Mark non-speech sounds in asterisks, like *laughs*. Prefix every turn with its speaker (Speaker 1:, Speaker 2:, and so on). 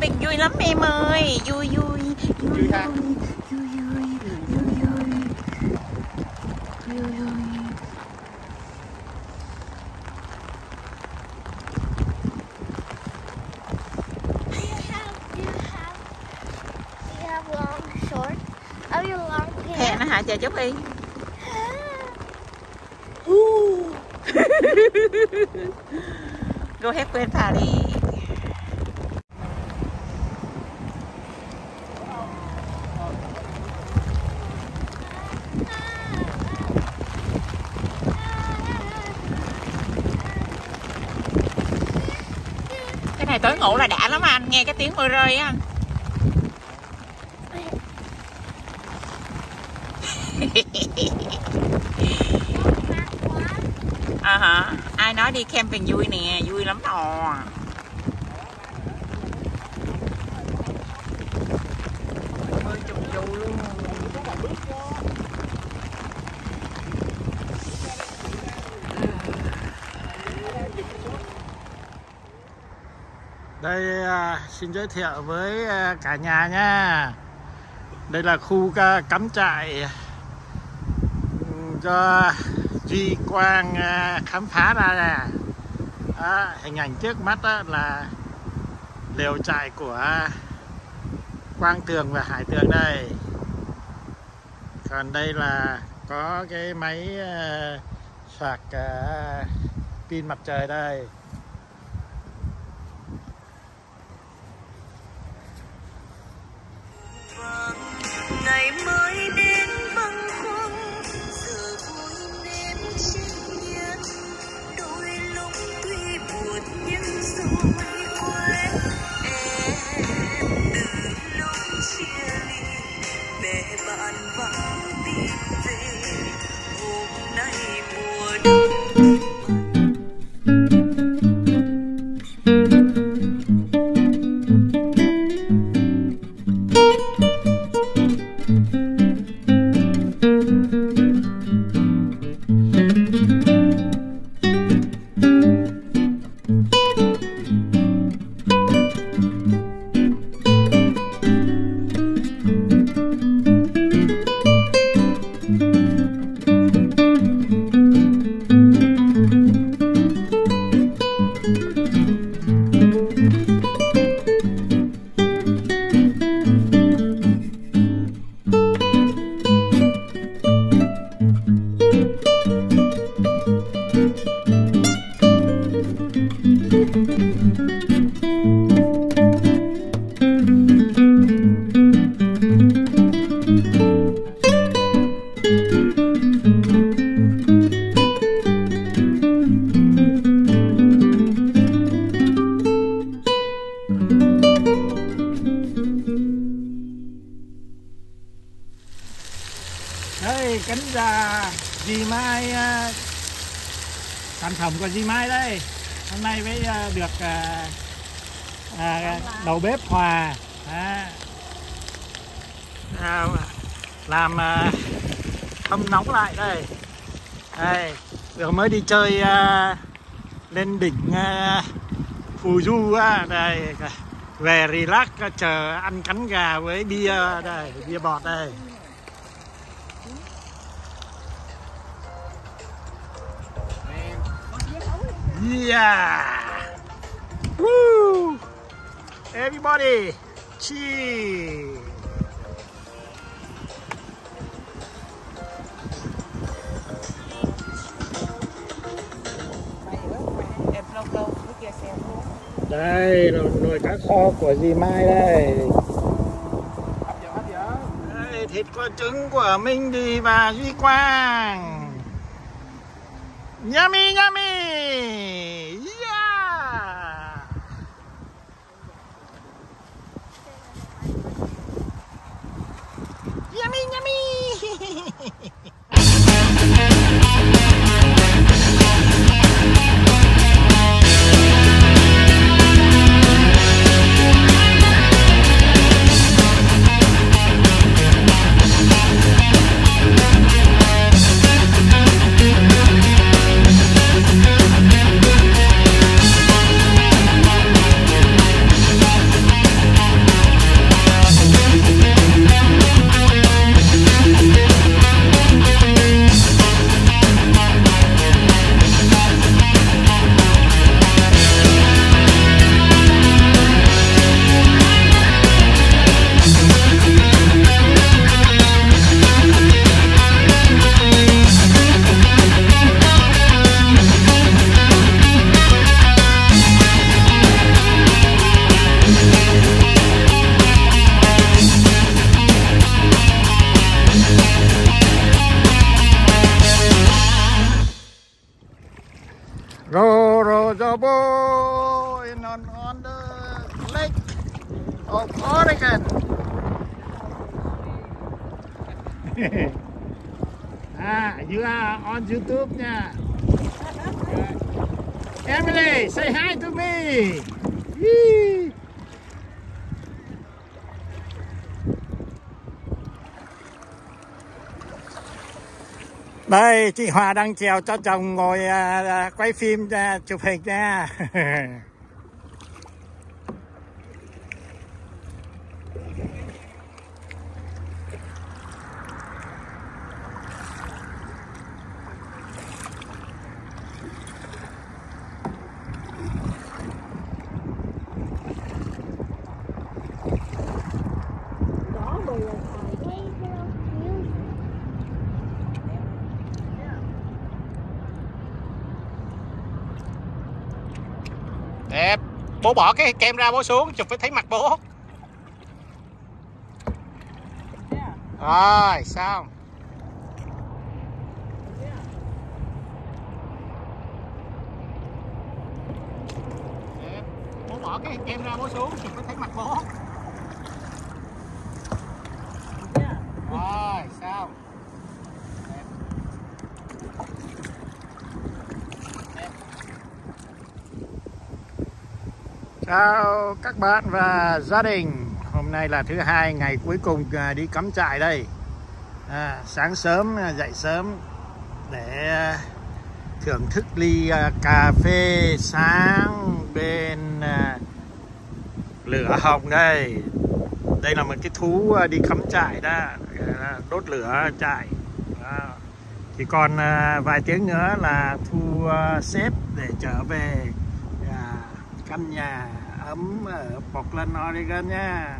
Speaker 1: camping vui lắm em ơi. Vui vui. Vui
Speaker 2: Vui. Ha.
Speaker 1: vui vui vui vui vui. Vui
Speaker 3: Do you have, do you have, do you have long shorts? You long
Speaker 1: Hè nó hả chờ chút đi. *laughs* Go quên thả đi Cái này tối ngủ là đã lắm anh Nghe cái tiếng mưa rơi á anh. *laughs* À hả? Ai nói đi camping vui nè Vui lắm đó
Speaker 2: Đây à, xin giới thiệu với à, cả nhà nha. Đây là khu à, cắm trại cho Duy Quang à, khám phá ra nè. à, hình ảnh trước mắt đó là lều trại của Quang Tường và Hải Tường đây. Còn đây là có cái máy sạc pin mặt trời đây.
Speaker 4: Ngày mới đến.
Speaker 2: Di mai à, sản phẩm của di mai đây. Hôm nay mới à, được à, à, đầu bếp hòa à, à, làm à, hâm nóng lại đây. Đây vừa mới đi chơi à, lên đỉnh à, phù du á đây về relax chờ ăn cánh gà với bia đây bia bọt đây. Yeah! Woo! Everybody, cheers! Đây, nồi, nồi cá kho của dì Mai đây. Đây, thịt kho trứng của Minh Đi và Duy Quang. Yummy, yummy! Cowboy and on, on the lake of Oregon. ah, you are on YouTube nha. Emily, say hi to me. Yee. Đây, chị Hòa đang chèo cho chồng ngồi à, à, quay phim à, chụp hình nha. *laughs* Bố bỏ cái kem ra bố xuống chụp phải thấy mặt bố. Rồi, xong. Bố bỏ cái kem ra bố xuống chụp phải thấy mặt bố. Rồi, xong. Chào các bạn và gia đình. Hôm nay là thứ hai ngày cuối cùng à, đi cắm trại đây. À, Sáng sớm à, dậy sớm để à, thưởng thức ly cà phê sáng bên lửa hồng đây. Đây là một cái thú đi cắm trại đó Đốt lửa trại. Đó. Chỉ còn vài tiếng nữa là thu xếp để trở về căn nhà ấm ở Portland, Oregon nha.